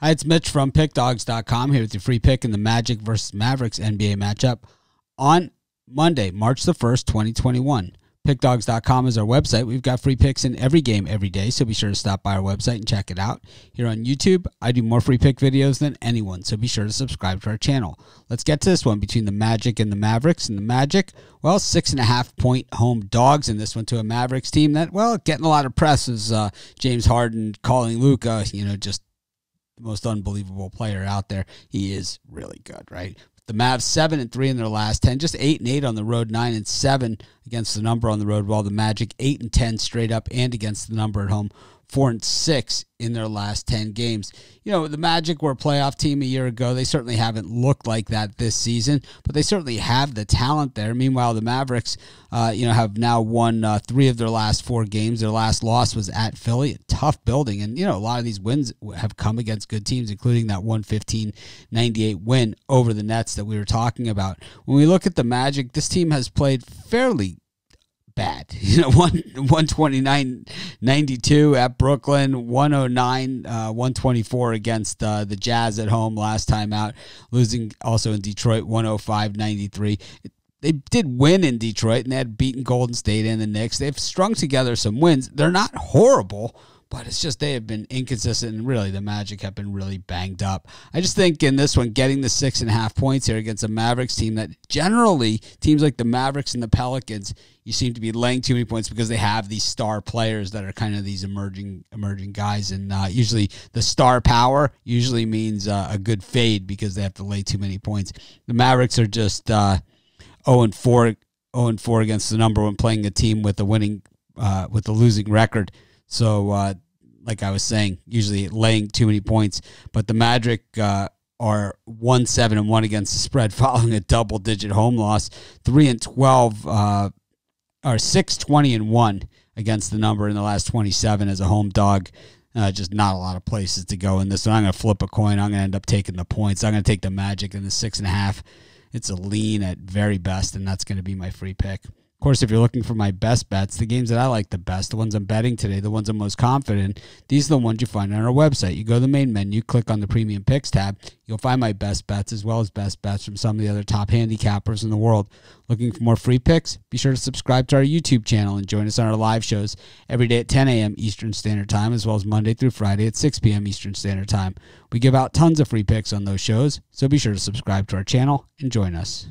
Hi, it's Mitch from PickDawgz.com here with your free pick in the Magic versus Mavericks NBA matchup on Monday, March the 1st, 2021. PickDawgz.com is our website. We've got free picks in every game every day, so be sure to stop by our website and check it out. Here on YouTube, I do more free pick videos than anyone, so be sure to subscribe to our channel. Let's get to this one between the Magic and the Mavericks. And the Magic, well, six and a half point home dogs in this one to a Mavericks team that, well, getting a lot of press is uh, James Harden calling Luka, you know, just the most unbelievable player out there. He is really good, right? The Mavs seven and three in their last ten, just eight and eight on the road, nine and seven against the number on the road. While the Magic eight and ten straight up and against the number at home four and six in their last 10 games. You know, the Magic were a playoff team a year ago. They certainly haven't looked like that this season, but they certainly have the talent there. Meanwhile, the Mavericks, uh, you know, have now won uh, three of their last four games. Their last loss was at Philly, a tough building. And, you know, a lot of these wins have come against good teams, including that 115 98 win over the Nets that we were talking about. When we look at the Magic, this team has played fairly bad. You know, one 129 92 at Brooklyn, 109 uh, 124 against uh, the Jazz at home last time out, losing also in Detroit 105 93. They did win in Detroit and they had beaten Golden State and the Knicks. They've strung together some wins. They're not horrible but it's just they have been inconsistent and really the Magic have been really banged up. I just think in this one, getting the six and a half points here against a Mavericks team that generally teams like the Mavericks and the Pelicans, you seem to be laying too many points because they have these star players that are kind of these emerging emerging guys, and uh, usually the star power usually means uh, a good fade because they have to lay too many points. The Mavericks are just uh, 0 and 4, 0 and 4 against the number when playing a team with a winning uh, with a losing record. So, uh, like I was saying, usually laying too many points. But the Magic uh, are one seven and one against the spread, following a double digit home loss. Three and twelve, uh, or six twenty and one against the number in the last twenty seven as a home dog. Uh, just not a lot of places to go in this one. I'm going to flip a coin. I'm going to end up taking the points. I'm going to take the Magic in the six and a half. It's a lean at very best, and that's going to be my free pick. Of course, if you're looking for my best bets, the games that I like the best, the ones I'm betting today, the ones I'm most confident, these are the ones you find on our website. You go to the main menu, click on the premium picks tab, you'll find my best bets as well as best bets from some of the other top handicappers in the world. Looking for more free picks? Be sure to subscribe to our YouTube channel and join us on our live shows every day at 10 a.m. Eastern Standard Time, as well as Monday through Friday at 6 p.m. Eastern Standard Time. We give out tons of free picks on those shows, so be sure to subscribe to our channel and join us.